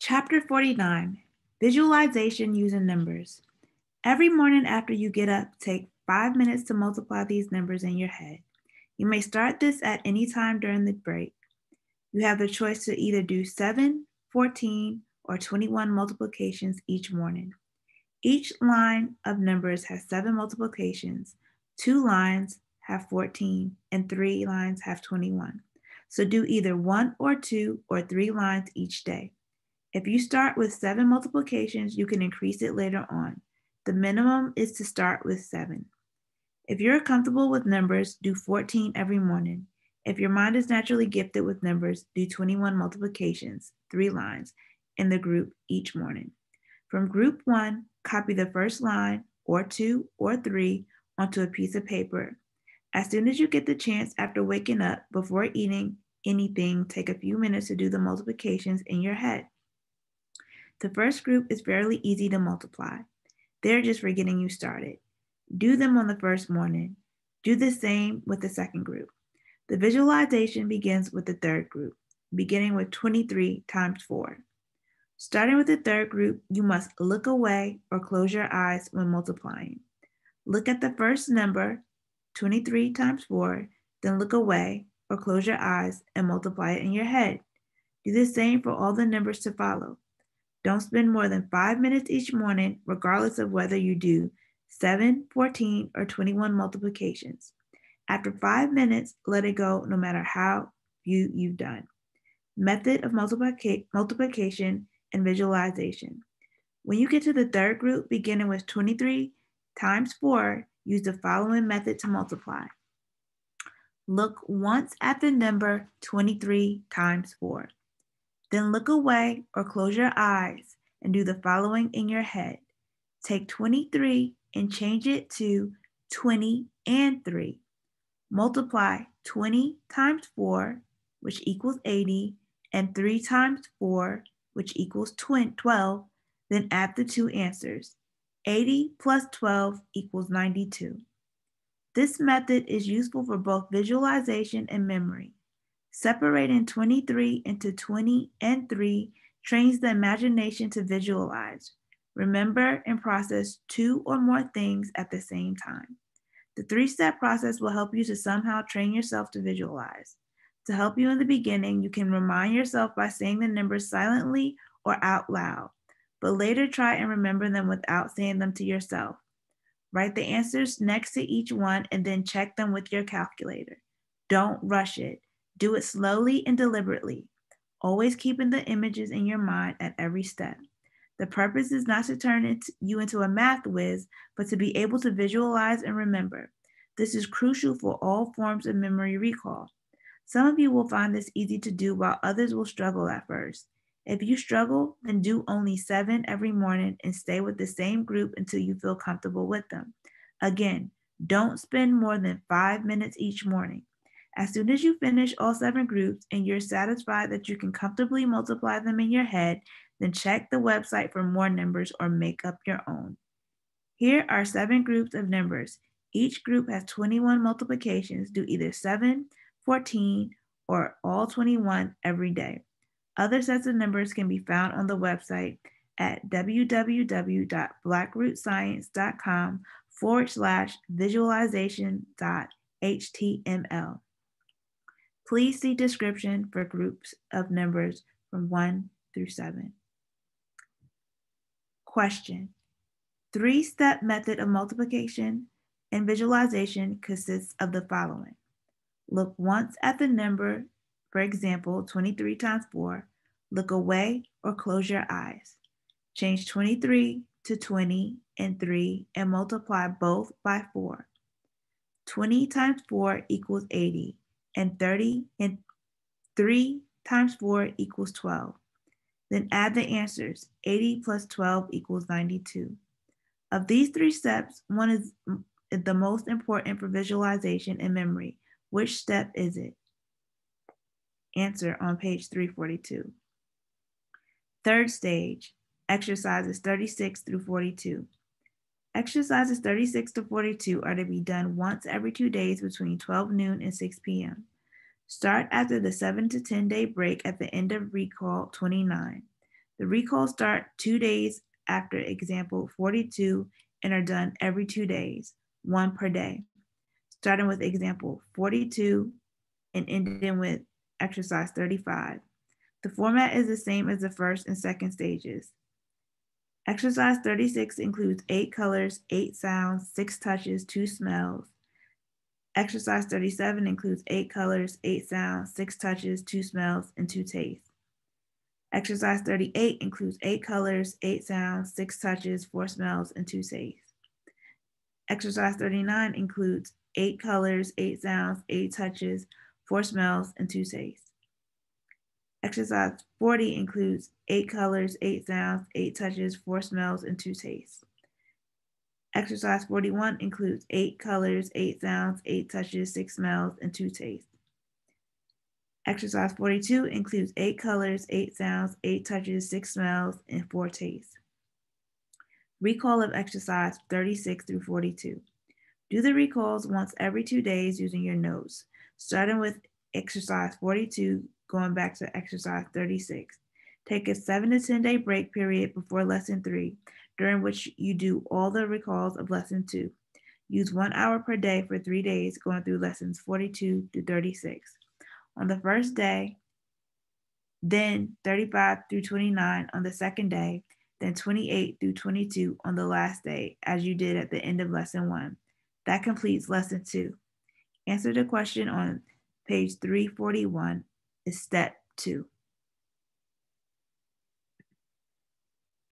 Chapter 49 Visualization using numbers. Every morning after you get up, take five minutes to multiply these numbers in your head. You may start this at any time during the break. You have the choice to either do 7, 14, or 21 multiplications each morning. Each line of numbers has seven multiplications, two lines have 14, and three lines have 21. So do either one or two or three lines each day. If you start with seven multiplications, you can increase it later on. The minimum is to start with seven. If you're comfortable with numbers, do 14 every morning. If your mind is naturally gifted with numbers, do 21 multiplications, three lines, in the group each morning. From group one, copy the first line or two or three onto a piece of paper. As soon as you get the chance after waking up, before eating anything, take a few minutes to do the multiplications in your head. The first group is fairly easy to multiply. They're just for getting you started. Do them on the first morning. Do the same with the second group. The visualization begins with the third group, beginning with 23 times 4. Starting with the third group, you must look away or close your eyes when multiplying. Look at the first number, 23 times 4, then look away or close your eyes and multiply it in your head. Do the same for all the numbers to follow. Don't spend more than five minutes each morning, regardless of whether you do 7, 14, or 21 multiplications. After five minutes, let it go no matter how few you've done. Method of multiplica- multiplication and visualization. When you get to the third group, beginning with 23 times 4, use the following method to multiply. Look once at the number 23 times 4. Then look away or close your eyes and do the following in your head. Take 23 and change it to 20 and 3. Multiply 20 times 4, which equals 80, and 3 times 4, which equals 12. Then add the two answers. 80 plus 12 equals 92. This method is useful for both visualization and memory. Separating 23 into 20 and 3 trains the imagination to visualize, remember, and process two or more things at the same time. The three step process will help you to somehow train yourself to visualize. To help you in the beginning, you can remind yourself by saying the numbers silently or out loud, but later try and remember them without saying them to yourself. Write the answers next to each one and then check them with your calculator. Don't rush it. Do it slowly and deliberately, always keeping the images in your mind at every step. The purpose is not to turn it, you into a math whiz, but to be able to visualize and remember. This is crucial for all forms of memory recall. Some of you will find this easy to do while others will struggle at first. If you struggle, then do only seven every morning and stay with the same group until you feel comfortable with them. Again, don't spend more than five minutes each morning. As soon as you finish all seven groups and you're satisfied that you can comfortably multiply them in your head, then check the website for more numbers or make up your own. Here are seven groups of numbers. Each group has 21 multiplications. Do either 7, 14, or all 21 every day. Other sets of numbers can be found on the website at www.blackrootscience.com forward slash visualization.html. Please see description for groups of numbers from 1 through 7. Question. Three-step method of multiplication and visualization consists of the following. Look once at the number, for example, 23 times 4. Look away or close your eyes. Change 23 to 20 and 3 and multiply both by 4. 20 times 4 equals 80 and 30 and 3 times 4 equals 12. Then add the answers. 80 plus 12 equals 92. Of these three steps, one is the most important for visualization and memory. Which step is it? Answer on page 342. Third stage, exercises 36 through 42. Exercises 36 to 42 are to be done once every two days between 12 noon and 6 p.m. Start after the 7 to 10 day break at the end of recall 29. The recalls start two days after example 42 and are done every two days, one per day, starting with example 42 and ending with exercise 35. The format is the same as the first and second stages. Exercise 36 includes eight colors, eight sounds, six touches, two smells. Exercise 37 includes eight colors, eight sounds, six touches, two smells, and two tastes. Exercise 38 includes eight colors, eight sounds, six touches, four smells, and two tastes. Exercise 39 includes eight colors, eight sounds, eight touches, four smells, and two tastes. Exercise 40 includes eight colors, eight sounds, eight touches, four smells, and two tastes. Exercise 41 includes eight colors, eight sounds, eight touches, six smells, and two tastes. Exercise 42 includes eight colors, eight sounds, eight touches, six smells, and four tastes. Recall of exercise 36 through 42. Do the recalls once every two days using your notes, starting with exercise 42, going back to exercise 36. Take a seven to 10 day break period before lesson three, during which you do all the recalls of lesson two. Use one hour per day for three days, going through lessons 42 to 36. On the first day, then 35 through 29 on the second day, then 28 through 22 on the last day, as you did at the end of lesson one. That completes lesson two. Answer the question on page 341 is step two.